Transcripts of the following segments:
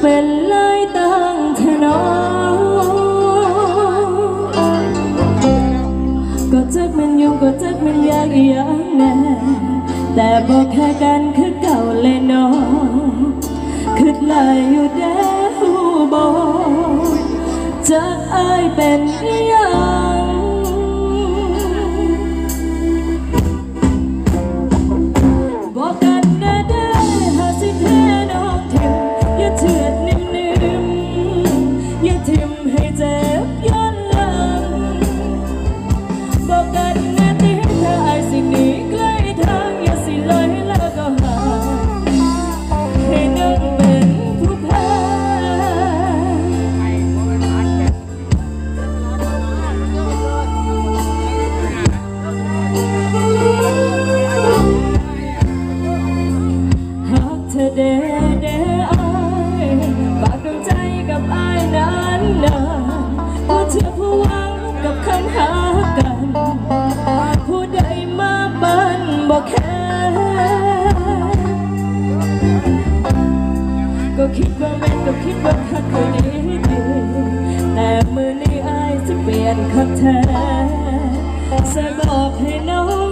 เป็นลายตั้งแทนอก็จักมันยุ่งก็จักมันยากอีหยังแน่แต่บอกแค่กันคือเก่าเลยน้องคือลายอยู่แด้หูบอกจากอายเป็นอี จะเปลี่ยนคักแท้จะบอกให้น้อง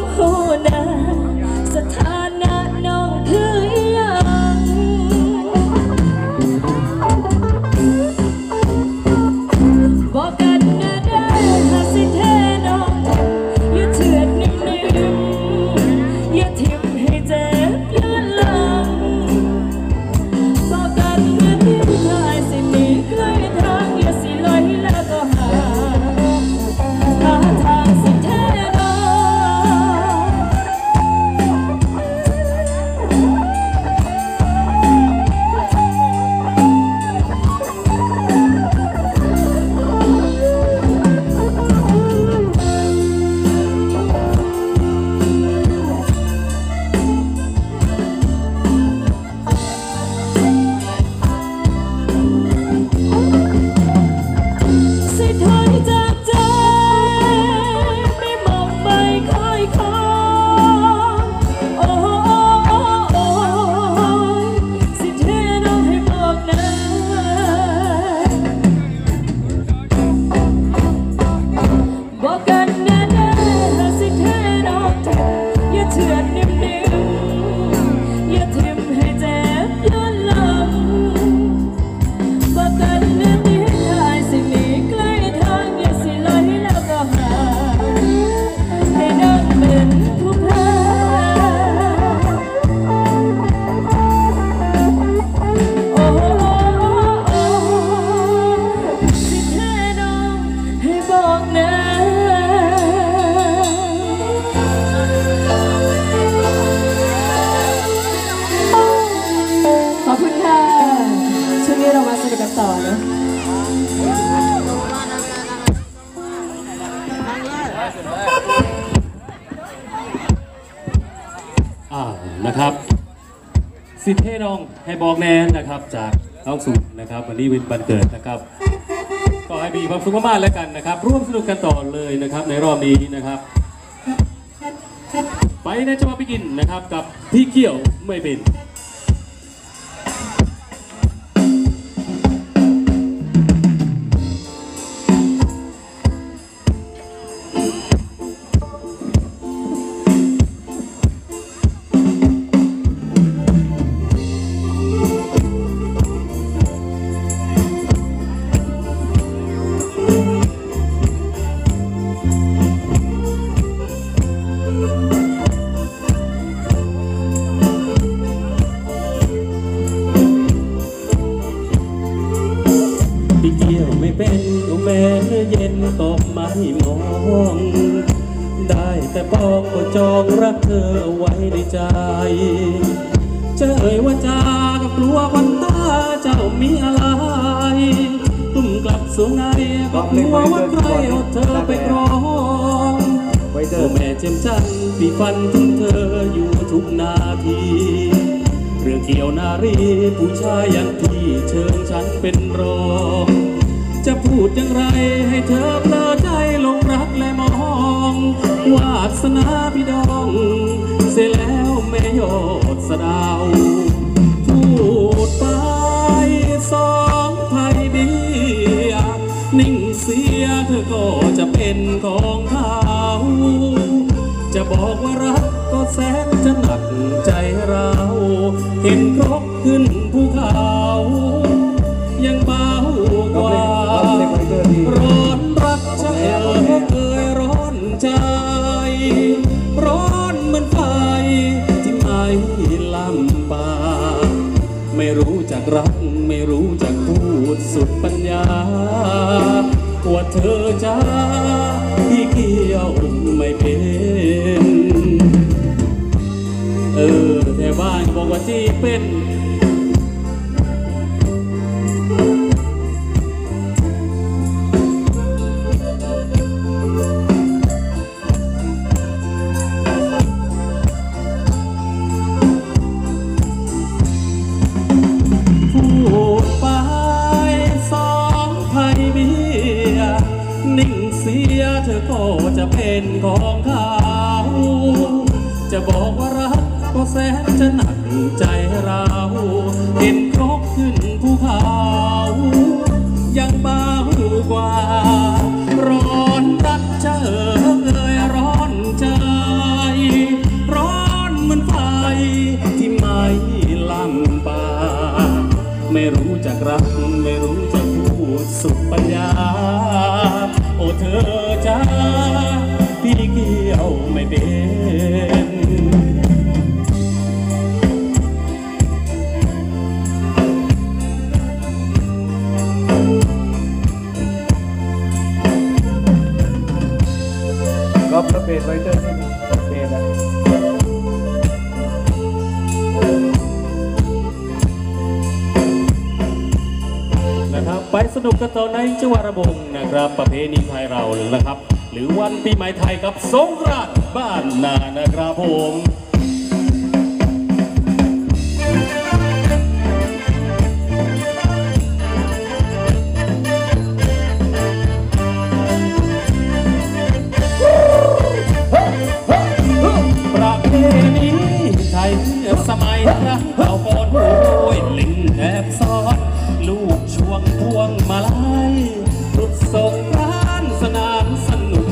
สิทธิให้น้องให้บอกแนนนะครับ จากน้องสุนะครับ วันนี้วันเกิดนะครับก็ให้มีความสุขมากๆแล้วกันนะครับ ร่วมสนุกกันต่อเลยนะครับ ในรอบนี้นะครับ ไปในจังหวัดพิกินนะครับ กับพี่เกี่ยวไม่เป็น อเอไว้ในใจ จะเอ่ยว่าจากกลัววันตาเจ้ามีอะไร ตุ้มกลับสู่ไงก็กลัวว่าใครเอาเธอไปครองไว้เดิโอ้แม่เจมจันพี่ฟันถึงเธออยู่ทุกนาทีเรื่องเกี่ยวนารีผู้ชายอย่างพี่เชิญฉันเป็นรอง จะพูดอย่างไรให้เธอเพลอใจลงรัก วาสนาพี่ดองเสียแล้วแม่ยอดสะดาวพูดไปสองไทยเบียนิ่งเสียเธอก็จะเป็นของเขาจะบอกว่ารักก็แสนจะหนักใจเรา เห็นครกขึ้นภูเขายังเบากว่าร้อนรักเธอเอ่ย รักรักไม่รู้จักพูดสุดปัญญา ว่าเธอจะที่เกี่ยวไม่เป็น เออแถวบ้านบอกว่าที่เป็น อก็จะเป็นของเขาจะบอกว่ารักก็แสนจะหนักใจเราเห็นครกขึ้นภูเขายังเบากว่า เป็นก็ประเภทไวเตอร์นี่ประเภทอะนะครับ ไปสนุกกันต่อในจังหวัดระบงนะครับ ประเพณีไทยเราเลยนะครับ หรือวันปีใหม่ไทยกับสงกรานต์บ้านนานะครับผม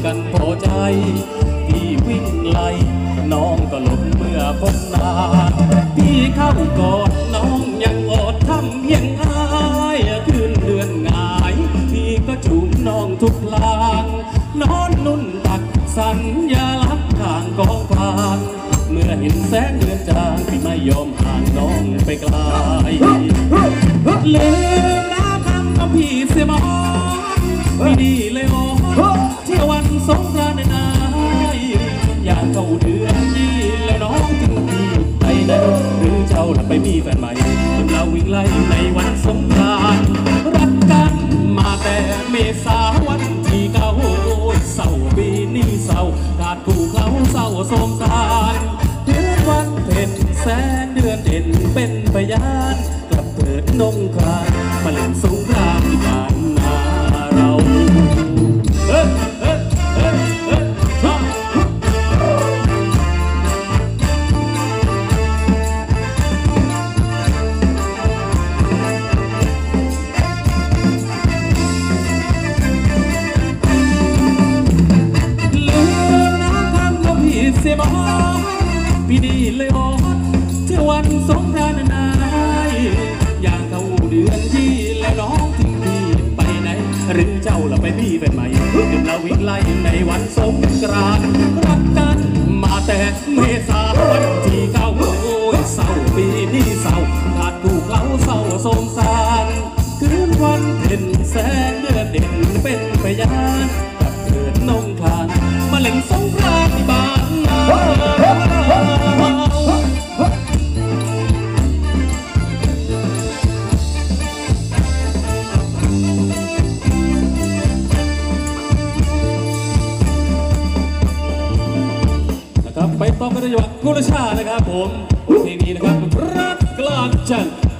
กันพอใจพี่วิ่งไล่น้องก็หลบเมื่อพบหน้าพี่เข้ากอดน้องยังอดทำเพียงอายคืนเดือนงาย พี่ก็จูบน้องทุกลางนอนนุ่นตักสัญญาลักษณ์ทางกองฟางเมื่อเห็นแสงเดือนจางพี่ไม่ยอมห่างน้องไปไกลลืมน้ำคำกับพี่เสียมอนไม่ดีเลยอ๋อ ลในวันสงกรานต์รักกันมาแต่เมษาวันที่เก้าเศร้าปีนี้เศร้าขาดผู้เขาเศร้าสมสารเดือนวันเพ็ญแสนเดือนเด่นเป็นพยาน สงกรานต์รักกันมาแต่เมษ นะครับไปต่อกันในจังหวัดกุลชานะครับผมเพลงนี้นะครับรักกลางจันทร์